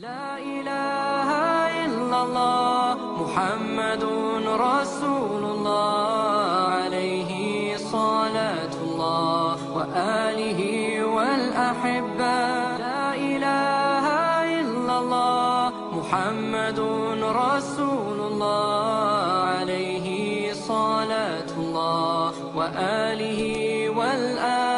لا إله إلا الله محمد رسول الله عليه صلاة الله وآله والأحبة. لا إله إلا الله محمد رسول الله عليه صلاة الله وآله والأحبة